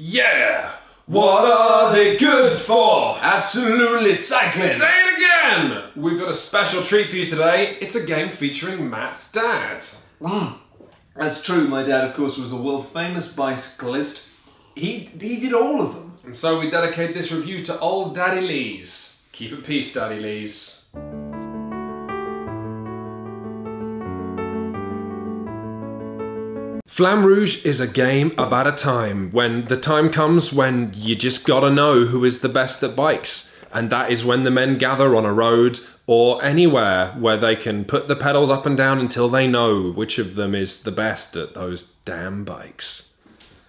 Yeah! What are they good for? Absolutely cycling. Say it again! We've got a special treat for you today. It's a game featuring Matt's dad. Mm. That's true. My dad, of course, was a world famous bicyclist. He he did all of them. And so we dedicate this review to old Daddy Lees. Keep it peace, Daddy Lees. Flamme Rouge is a game about a time when the time comes when you just gotta know who is the best at bikes. And that is when the men gather on a road or anywhere where they can put the pedals up and down until they know which of them is the best at those damn bikes.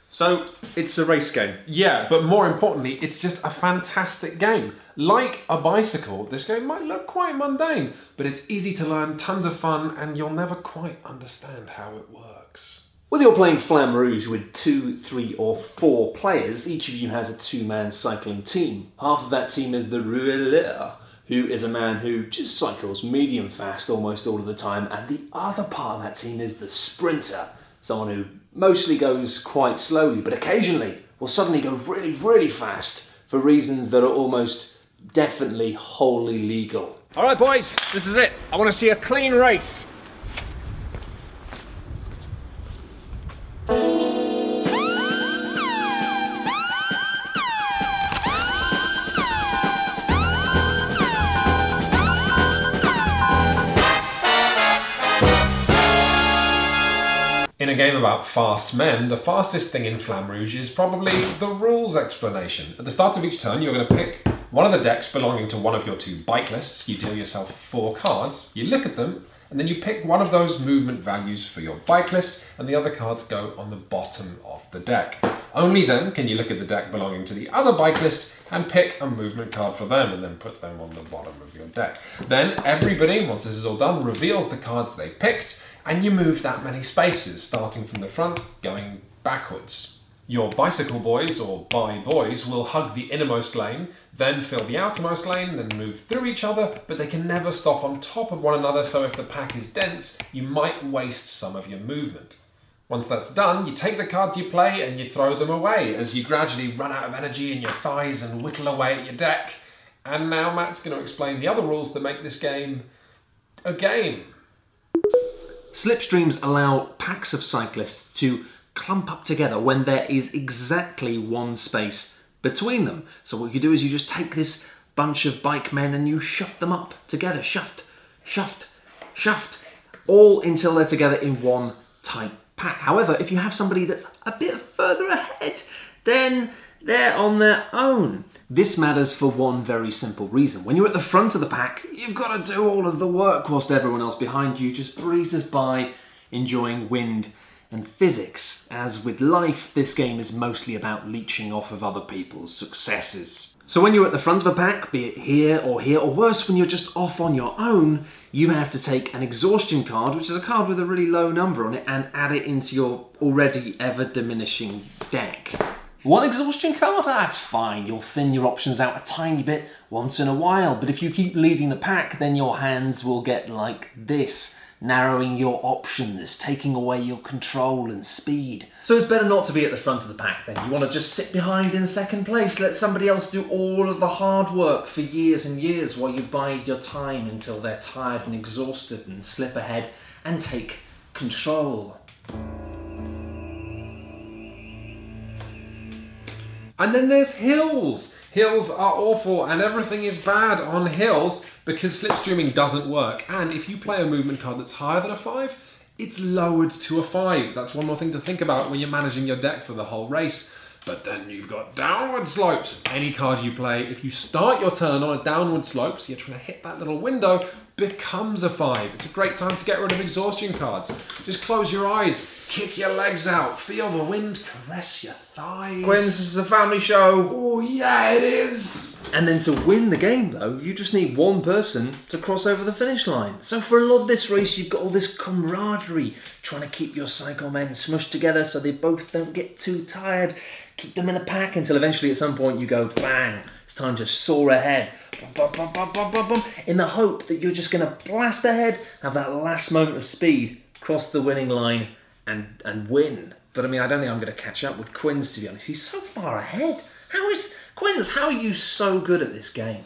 So it's a race game. Yeah, but more importantly, it's just a fantastic game. Like a bicycle, this game might look quite mundane, but it's easy to learn, tons of fun, and you'll never quite understand how it works. Whether you're playing Flamme Rouge with two, three, or four players, each of you has a two man cycling team. Half of that team is the rouleur, who is a man who just cycles medium fast almost all of the time, and the other part of that team is the sprinter, someone who mostly goes quite slowly, but occasionally will suddenly go really, really fast for reasons that are almost definitely wholly legal. All right, boys, this is it. I want to see a clean race. In a game about fast men, the fastest thing in Flamme Rouge is probably the rules explanation. At the start of each turn, you're going to pick one of the decks belonging to one of your two bike lists. You deal yourself four cards, you look at them, and then you pick one of those movement values for your bike list, and the other cards go on the bottom of the deck. Only then can you look at the deck belonging to the other bike list and pick a movement card for them and then put them on the bottom of your deck. Then everybody, once this is all done, reveals the cards they picked and you move that many spaces, starting from the front, going backwards. Your bicycle boys, or bi boys, will hug the innermost lane, then fill the outermost lane, then move through each other, but they can never stop on top of one another, so if the pack is dense, you might waste some of your movement. Once that's done, you take the cards you play and you throw them away as you gradually run out of energy in your thighs and whittle away at your deck. And now Matt's going to explain the other rules that make this game a game. Slipstreams allow packs of cyclists to clump up together when there is exactly one space between them. So what you do is you just take this bunch of bike men and you shove them up together, shoved, shoved, shoved, all until they're together in one tight pack. However, if you have somebody that's a bit further ahead, then they're on their own. This matters for one very simple reason. When you're at the front of the pack, you've got to do all of the work whilst everyone else behind you just breezes by enjoying wind and physics. As with life, this game is mostly about leeching off of other people's successes. So when you're at the front of a pack, be it here or here, or worse, when you're just off on your own, you have to take an exhaustion card, which is a card with a really low number on it, and add it into your already ever diminishing deck. One exhaustion card? Ah, that's fine. You'll thin your options out a tiny bit once in a while, but if you keep leading the pack, then your hands will get like this, narrowing your options, taking away your control and speed. So it's better not to be at the front of the pack then. You want to just sit behind in second place, let somebody else do all of the hard work for years and years while you bide your time until they're tired and exhausted and slip ahead and take control. And then there's hills. Hills are awful and everything is bad on hills because slipstreaming doesn't work. And if you play a movement card that's higher than a five, it's lowered to a five. That's one more thing to think about when you're managing your deck for the whole race. But then you've got downward slopes. Any card you play, if you start your turn on a downward slope, so you're trying to hit that little window, becomes a five. It's a great time to get rid of exhaustion cards. Just close your eyes, kick your legs out, feel the wind caress your thighs. Gwen, this is a family show. Oh yeah, it is. And then to win the game, though, you just need one person to cross over the finish line. So for a lot of this race, you've got all this camaraderie, trying to keep your cycle men smushed together so they both don't get too tired. Keep them in a pack until eventually, at some point, you go bang. It's time to soar ahead. Bum, bum, bum, bum, bum, bum, in the hope that you're just going to blast ahead, have that last moment of speed, cross the winning line, and and win. But I mean, I don't think I'm going to catch up with Quinns, to be honest. He's so far ahead. How is. Quinns, how are you so good at this game?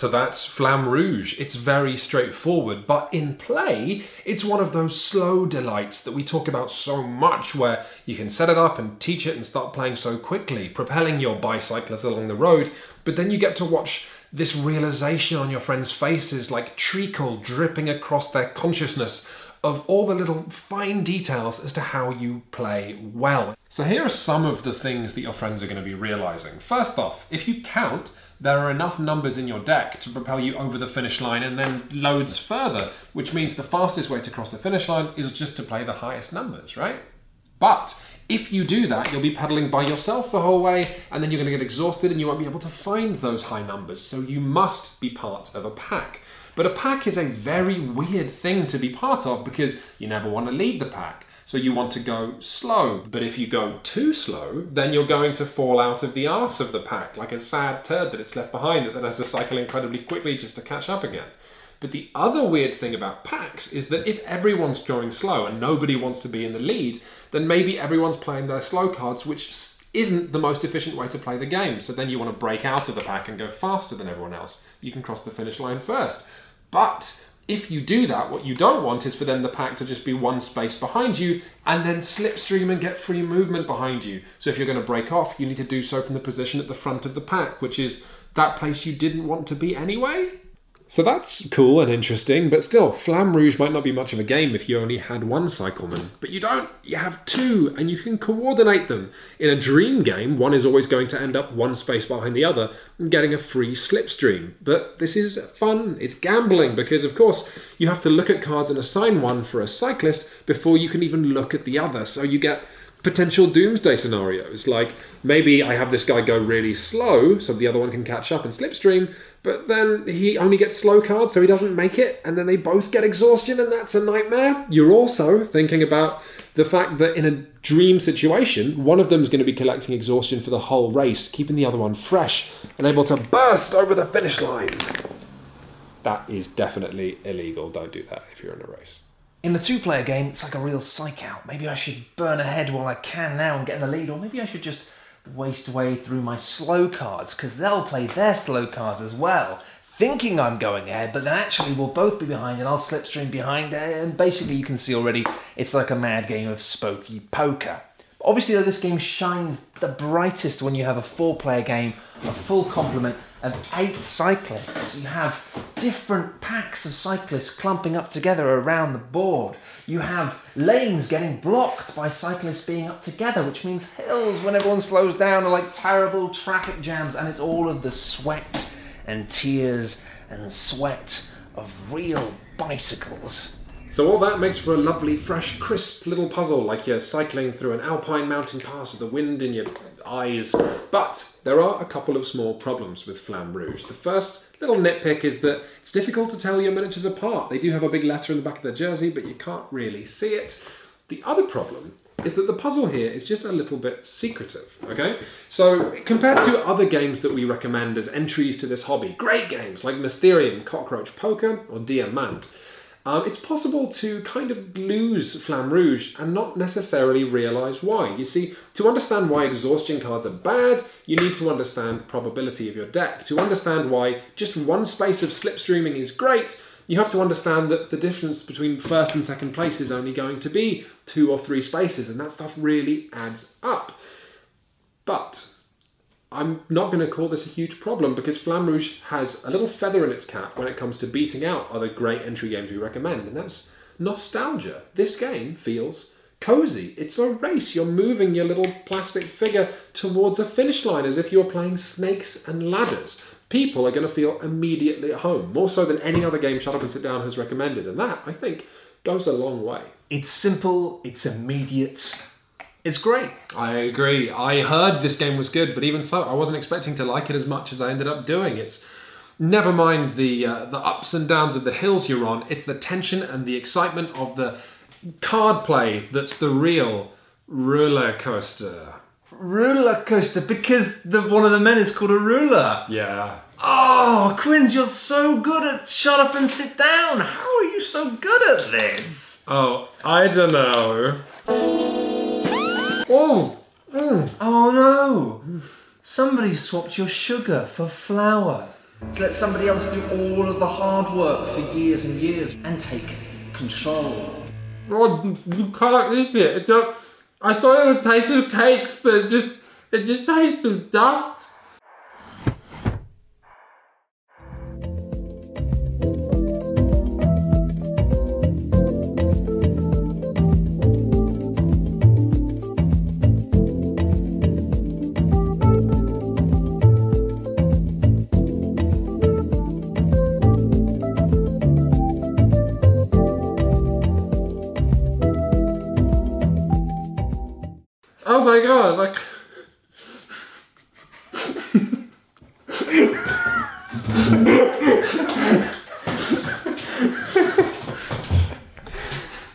So that's Flamme Rouge. It's very straightforward, but in play, it's one of those slow delights that we talk about so much, where you can set it up and teach it and start playing so quickly, propelling your bicyclist along the road, but then you get to watch this realization on your friends' faces like treacle dripping across their consciousness of all the little fine details as to how you play well. So here are some of the things that your friends are going to be realizing. First off, if you count, there are enough numbers in your deck to propel you over the finish line and then loads further, which means the fastest way to cross the finish line is just to play the highest numbers, right? But if you do that, you'll be pedaling by yourself the whole way, and then you're going to get exhausted and you won't be able to find those high numbers. So you must be part of a pack. But a pack is a very weird thing to be part of because you never want to lead the pack. So you want to go slow. But if you go too slow, then you're going to fall out of the arse of the pack like a sad turd that it's left behind that then has to cycle incredibly quickly just to catch up again. But the other weird thing about packs is that if everyone's going slow and nobody wants to be in the lead, then maybe everyone's playing their slow cards, which isn't the most efficient way to play the game. So then you want to break out of the pack and go faster than everyone else. You can cross the finish line first. But if you do that, what you don't want is for then the pack to just be one space behind you and then slipstream and get free movement behind you. So if you're going to break off, you need to do so from the position at the front of the pack, which is that place you didn't want to be anyway. So that's cool and interesting, but still, Flamme Rouge might not be much of a game if you only had one cycleman. But you don't, you have two, and you can coordinate them. In a dream game, one is always going to end up one space behind the other, and getting a free slipstream. But this is fun, it's gambling, because of course, you have to look at cards and assign one for a cyclist before you can even look at the other. So you get potential doomsday scenarios. Like maybe I have this guy go really slow so the other one can catch up and slipstream, but then he only gets slow cards so he doesn't make it, and then they both get exhaustion, and that's a nightmare. You're also thinking about the fact that in a dream situation, one of them is going to be collecting exhaustion for the whole race, keeping the other one fresh and able to burst over the finish line. That is definitely illegal. Don't do that if you're in a race. In the two player game, it's like a real psych out. Maybe I should burn ahead while I can now and get in the lead, or maybe I should just waste away through my slow cards because they'll play their slow cards as well, thinking I'm going ahead, but then actually we'll both be behind and I'll slipstream behind. And basically, you can see already it's like a mad game of spooky poker. Obviously, though, this game shines the brightest when you have a four player game, a full complement of eight cyclists. You have different packs of cyclists clumping up together around the board. You have lanes getting blocked by cyclists being up together, which means hills when everyone slows down are like terrible traffic jams, and it's all of the sweat and tears and sweat of real bicycles. So all that makes for a lovely, fresh, crisp little puzzle, like you're cycling through an alpine mountain pass with the wind in your eyes. But there are a couple of small problems with Flamme Rouge. The first little nitpick is that it's difficult to tell your miniatures apart. They do have a big letter in the back of their jersey, but you can't really see it. The other problem is that the puzzle here is just a little bit secretive, okay? So compared to other games that we recommend as entries to this hobby, great games like Mysterium, Cockroach Poker, or Diamant, um, it's possible to kind of lose Flamme Rouge and not necessarily realise why. You see, to understand why exhaustion cards are bad, you need to understand probability of your deck. To understand why just one space of slipstreaming is great, you have to understand that the difference between first and second place is only going to be two or three spaces, and that stuff really adds up. But I'm not going to call this a huge problem because Flamme Rouge has a little feather in its cap when it comes to beating out other great entry games we recommend, and that's nostalgia. This game feels cozy. It's a race. You're moving your little plastic figure towards a finish line as if you're playing snakes and ladders. People are going to feel immediately at home, more so than any other game Shut Up and Sit Down has recommended, and that, I think, goes a long way. It's simple, it's immediate, it's great. I agree. I heard this game was good, but even so, I wasn't expecting to like it as much as I ended up doing. It's never mind the uh, the ups and downs of the hills you're on. It's the tension and the excitement of the card play that's the real roller coaster. Roller coaster because the one of the men is called a rouleur. Yeah. Oh, Quinns, you're so good at shut up and sit down. How are you so good at this? Oh, I don't know. Oh, Oh no! Somebody swapped your sugar for flour. Let somebody else do all of the hard work for years and years and take control. oh you can't eat it. it I thought it would taste of cakes, but it just, it just tastes of dust. Oh my god, like.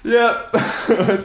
Yep.